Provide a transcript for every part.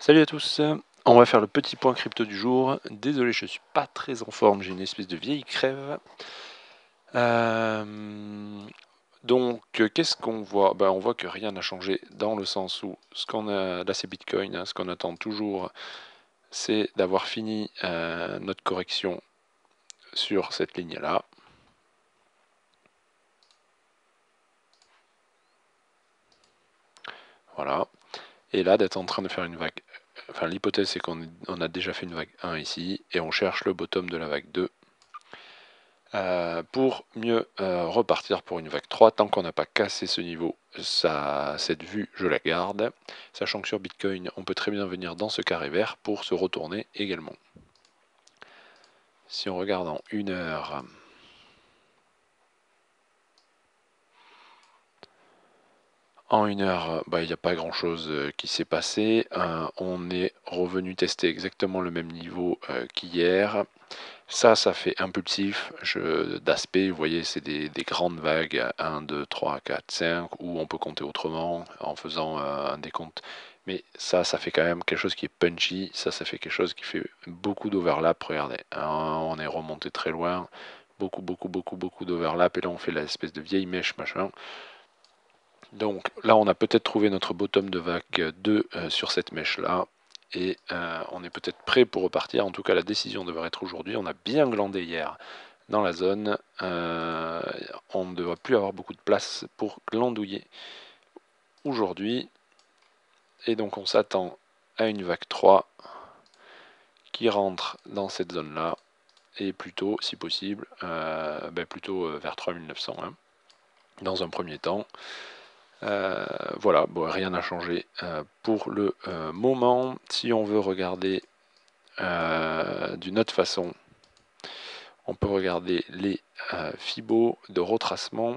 Salut à tous, on va faire le petit point crypto du jour. Désolé, je suis pas très en forme, j'ai une espèce de vieille crève. Euh, donc, qu'est-ce qu'on voit? Ben, On voit que rien n'a changé dans le sens où ce qu'on a, là c'est Bitcoin, hein, ce qu'on attend toujours, c'est d'avoir fini euh, notre correction sur cette ligne-là. Voilà. Et là, d'être en train de faire une vague enfin l'hypothèse c'est qu'on a déjà fait une vague 1 ici, et on cherche le bottom de la vague 2 euh, pour mieux euh, repartir pour une vague 3 tant qu'on n'a pas cassé ce niveau. Ça, cette vue, je la garde, sachant que sur Bitcoin, on peut très bien venir dans ce carré vert pour se retourner également. Si on regarde en une heure, En une heure, bah, il n'y a pas grand chose euh, qui s'est passé. Euh, on est revenu tester exactement le même niveau euh, qu'hier. Ça, ça fait impulsif d'aspect. Vous voyez, c'est des, grandes vagues 1, 2, 3, 4, 5, où on peut compter autrement en faisant un décompte. Mais ça, ça fait quand même quelque chose qui est punchy. Ça, ça fait quelque chose qui fait beaucoup d'overlap. Regardez, on est remonté très loin. Beaucoup, beaucoup, beaucoup, beaucoup d'overlap. Et là, on fait l'espèce de vieille mèche, machin. Donc là, on a peut-être trouvé notre bottom de vague 2 euh, sur cette mèche-là. Et euh, on est peut-être prêt pour repartir. En tout cas, la décision devrait être aujourd'hui. On a bien glandé hier dans la zone. Euh, on ne devrait plus avoir beaucoup de place pour glandouiller aujourd'hui. Et donc on s'attend à une vague 3 qui rentre dans cette zone-là. Et plutôt, si possible, ben plutôt vers 3900 hein, dans un premier temps. Euh, voilà, rien n'a changé euh, pour le euh, moment. Si on veut regarder d'une autre façon, on peut regarder les fibos de retracement.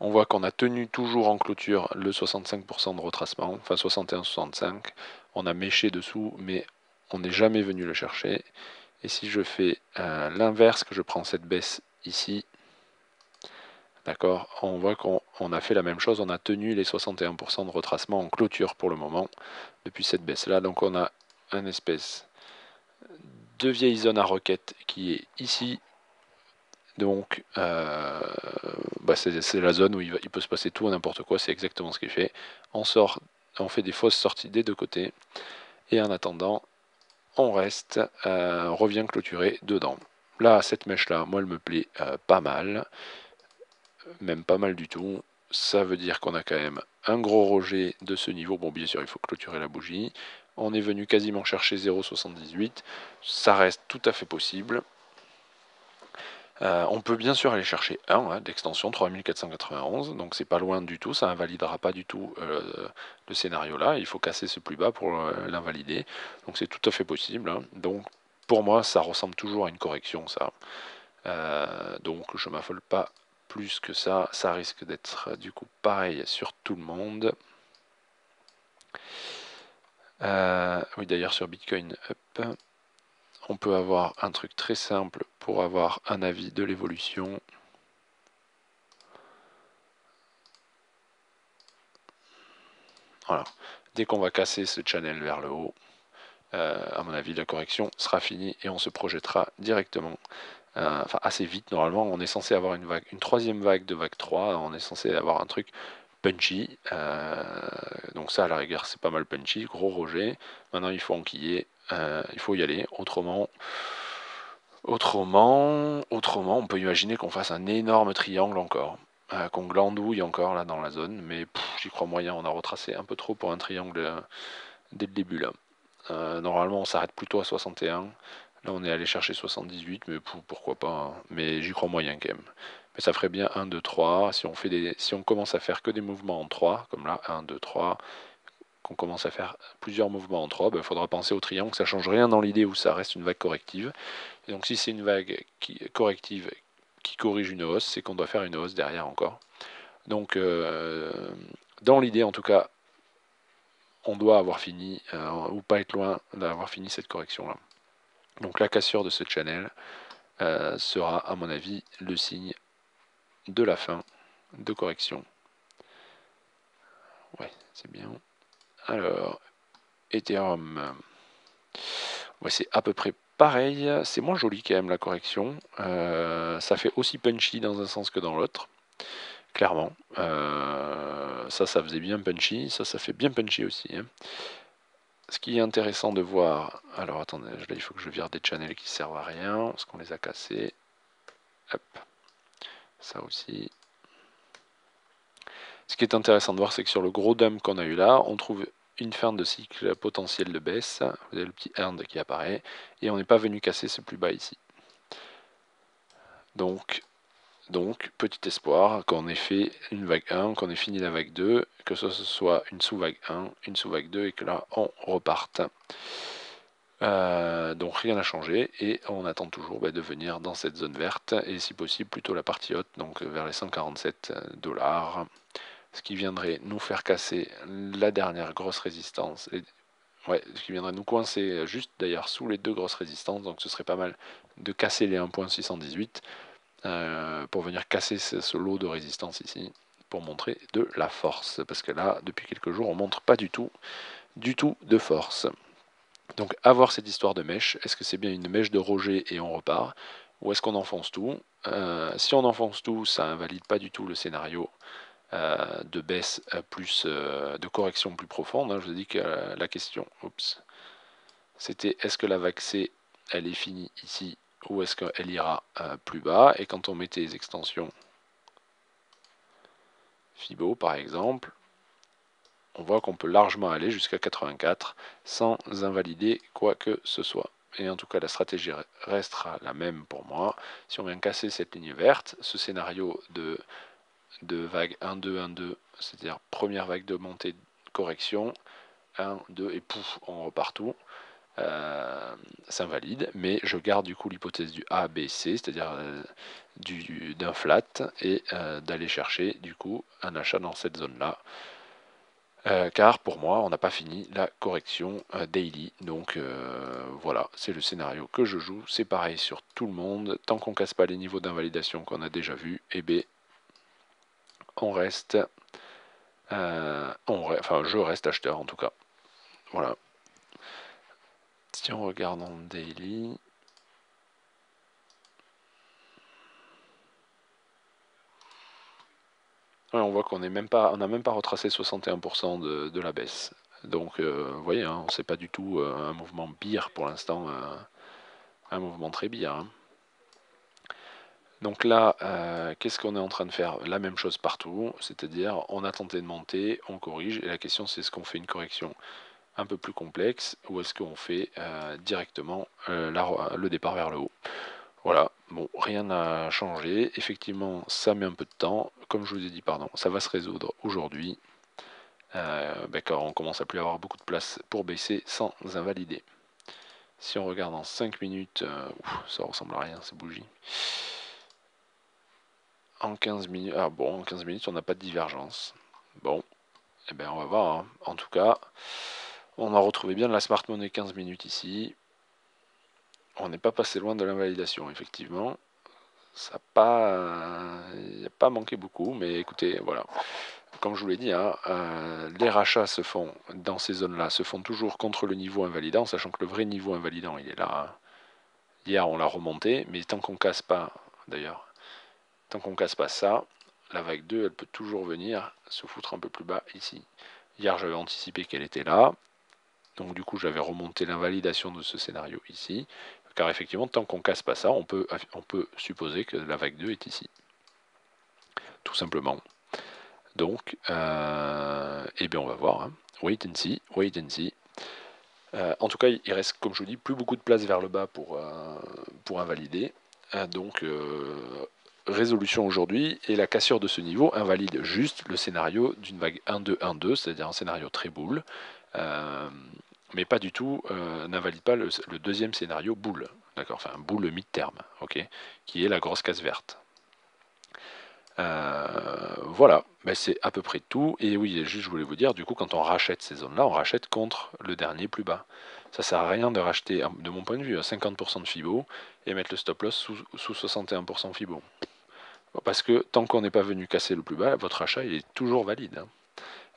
On voit qu'on a tenu toujours en clôture le 65% de retracement, enfin 61-65. On a méché dessous, mais on n'est jamais venu le chercher. Et si je fais l'inverse, que je prends cette baisse ici, D'accord On voit qu'on a fait la même chose, on a tenu les 61% de retracement en clôture pour le moment, depuis cette baisse-là. Donc on a un espèce de vieille zone à requête qui est ici. Donc euh, bah, c'est la zone où il, peut se passer tout n'importe quoi, c'est exactement ce qu'il fait. On fait des fausses sorties des deux côtés. Et en attendant, on reste, euh, revient clôturer dedans. Là, cette mèche-là, moi, elle me plaît euh, pas mal même pas mal du tout. Ça veut dire qu'on a quand même un gros rejet de ce niveau. Bon, bien sûr, il faut clôturer la bougie. On est venu quasiment chercher 0,78. Ça reste tout à fait possible. Euh, on peut bien sûr aller chercher 1 hein, d'extension 3491, donc c'est pas loin du tout, ça invalidera pas du tout euh, le scénario là, il faut casser ce plus bas pour euh, l'invalider, donc c'est tout à fait possible. Hein. Donc pour moi ça ressemble toujours à une correction ça, donc je m'affole pas plus que ça, ça risque d'être euh, du coup pareil sur tout le monde. Euh, oui d'ailleurs sur Bitcoin Up, on peut avoir un truc très simple pour avoir un avis de l'évolution. Voilà. Dès qu'on va casser ce channel vers le haut, euh, à mon avis la correction sera finie et on se projettera directement euh, enfin assez vite normalement. On est censé avoir une vague, une troisième vague de vague 3, on est censé avoir un truc punchy. Euh, donc ça à la rigueur c'est pas mal punchy, gros roger. Maintenant il faut enquiller, euh, il faut y aller. Autrement, autrement, autrement, on peut imaginer qu'on fasse un énorme triangle encore. qu'on glandouille encore là dans la zone, mais j'y crois moyen, on a retracé un peu trop pour un triangle dès le début là. normalement on s'arrête plutôt à 61. Là, on est allé chercher 78, mais pourquoi pas. Hein. Mais j'y crois moyen quand même. Mais ça ferait bien 1, 2, 3. Si on, commence à faire que des mouvements en 3, comme là, 1, 2, 3, qu'on commence à faire plusieurs mouvements en 3, il ben, faudra penser au triangle. Ça change rien dans l'idée où ça reste une vague corrective. Et donc si c'est une vague corrective qui corrige une hausse, c'est qu'on doit faire une hausse derrière encore. Donc euh, dans l'idée en tout cas, on doit avoir fini, euh, ou pas être loin d'avoir fini cette correction-là. Donc la cassure de ce channel euh, sera à mon avis le signe de la fin de correction. Ouais, c'est bien. Alors, Ethereum. Ouais, c'est à peu près pareil. C'est moins joli quand même la correction. Euh, ça fait aussi punchy dans un sens que dans l'autre. Clairement. Euh, ça, ça faisait bien punchy. Ça, ça fait bien punchy aussi. Hein. Ce qui est intéressant de voir. Alors attendez, là il faut que je vire des channels qui servent à rien. Parce qu'on les a cassés. Hop. Ça aussi. Ce qui est intéressant de voir, c'est que sur le gros dump qu'on a eu là, on trouve une fin de cycle potentiel de baisse. Vous avez le petit earned qui apparaît. Et on n'est pas venu casser ce plus bas ici. Donc, donc petit espoir qu'on ait fait une vague 1, qu'on ait fini la vague 2, que ce soit une sous-vague 1, une sous-vague 2 et que là on reparte. Euh, donc rien n'a changé et on attend toujours bah, de venir dans cette zone verte et si possible plutôt la partie haute, donc vers les 147 dollars ce qui viendrait nous faire casser la dernière grosse résistance. Ouais, ce qui viendrait nous coincer juste d'ailleurs sous les deux grosses résistances, donc ce serait pas mal de casser les 1.618 euh, pour venir casser ce, lot de résistance ici, pour montrer de la force, parce que là, depuis quelques jours, on montre pas du tout, du tout de force. Donc avoir cette histoire de mèche, est-ce que c'est bien une mèche de Roger et on repart, ou est-ce qu'on enfonce tout? Euh, Si on enfonce tout, ça invalide pas du tout le scénario euh, de baisse plus de correction plus profonde. Hein. Je vous ai dit que la question, c'était est-ce que la C, elle est finie ici ou est-ce qu'elle ira plus bas Et quand on mettait les extensions Fibo par exemple, on voit qu'on peut largement aller jusqu'à 84 sans invalider quoi que ce soit. Et en tout cas, la stratégie restera la même pour moi. Si on vient casser cette ligne verte, ce scénario de de vague 1, 2, 1, 2, c'est-à-dire première vague de montée, correction, 1, 2, et pouf, on repart tout. Euh, s'invalide, mais je garde du coup l'hypothèse du A, B, C, c'est-à-dire euh, d'un flat, et euh, d'aller chercher du coup un achat dans cette zone-là. car pour moi, on n'a pas fini la correction daily. Donc voilà, c'est le scénario que je joue. C'est pareil sur tout le monde. Tant qu'on casse pas les niveaux d'invalidation qu'on a déjà vus, et B, on reste, euh, on, enfin je reste acheteur en tout cas. Voilà. Si on regarde en daily, on voit qu'on on n'a même pas retracé 61% de, la baisse. Donc, euh, vous voyez, hein, c'est pas du tout euh, un mouvement bire pour l'instant, un mouvement très bire. Hein. Donc là, euh, qu'est-ce qu'on est en train de faire? La même chose partout, c'est-à-dire on a tenté de monter, on corrige, et la question c'est est-ce qu'on fait une correction? Un peu plus complexe ou est-ce qu'on fait euh, directement euh, le départ vers le haut Voilà, bon, rien n'a changé, effectivement ça met un peu de temps, comme je vous ai dit, pardon, ça va se résoudre aujourd'hui, ben, car on commence à plus avoir beaucoup de place pour baisser sans invalider. Si on regarde en 5 minutes, ça ressemble à rien ces bougies. En 15 minutes. Ah bon, en 15 minutes, on n'a pas de divergence. Bon, eh bien, on va voir. Hein. En tout cas, on a retrouvé bien la Smart Money 15 minutes ici. On n'est pas passé loin de l'invalidation, effectivement. Ça n'a pas, manqué beaucoup, mais écoutez, voilà. Comme je vous l'ai dit, hein, euh, les rachats se font dans ces zones-là, se font toujours contre le niveau invalidant, sachant que le vrai niveau invalidant, il est là. Hier, on l'a remonté, mais tant qu'on casse pas, d'ailleurs, Tant qu'on casse pas ça, la vague 2, elle peut toujours venir se foutre un peu plus bas ici. Hier, j'avais anticipé qu'elle était là. Donc du coup, j'avais remonté l'invalidation de ce scénario ici. Car effectivement, tant qu'on casse pas ça, on peut, supposer que la vague 2 est ici. Tout simplement. Donc, euh, eh bien, on va voir. Hein. Wait and see, wait and see. Euh, en tout cas, il reste, comme je vous dis, plus beaucoup de place vers le bas pour, euh, pour invalider. donc, résolution aujourd'hui et la cassure de ce niveau invalide juste le scénario d'une vague 1-2-1-2, c'est-à-dire un scénario très boule, mais pas du tout, euh, n'invalide pas le, deuxième scénario boule, d'accord, enfin boule mid-terme, ok, qui est la grosse case verte. Euh, voilà, ben, c'est à peu près tout. Et oui, juste je voulais vous dire, du coup, quand on rachète ces zones-là, on rachète contre le dernier plus bas. Ça sert à rien de racheter, de mon point de vue, à 50% de FIBO et mettre le stop loss sous, sous 61% FIBO. Parce que tant qu'on n'est pas venu casser le plus bas, votre achat il est toujours valide. Hein.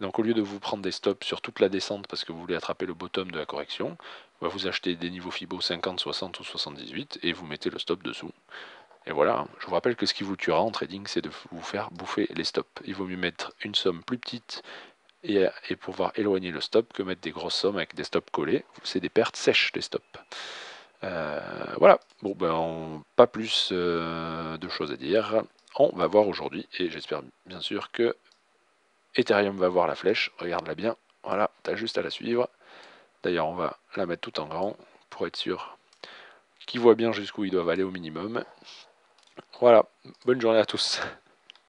Donc au lieu de vous prendre des stops sur toute la descente parce que vous voulez attraper le bottom de la correction, vous achetez des niveaux FIBO 50, 60 ou 78 et vous mettez le stop dessous. Et voilà, je vous rappelle que ce qui vous tuera en trading, c'est de vous faire bouffer les stops. Il vaut mieux mettre une somme plus petite et, pouvoir éloigner le stop que mettre des grosses sommes avec des stops collés. C'est des pertes sèches, les stops. Euh, voilà, bon ben pas plus euh, de choses à dire. On va voir aujourd'hui et j'espère bien sûr que Ethereum va voir la flèche. Regarde-la bien. Voilà, tu juste à la suivre. D'ailleurs, on va la mettre tout en grand pour être sûr qu'ils voient bien jusqu'où ils doivent aller au minimum. Voilà, bonne journée à tous.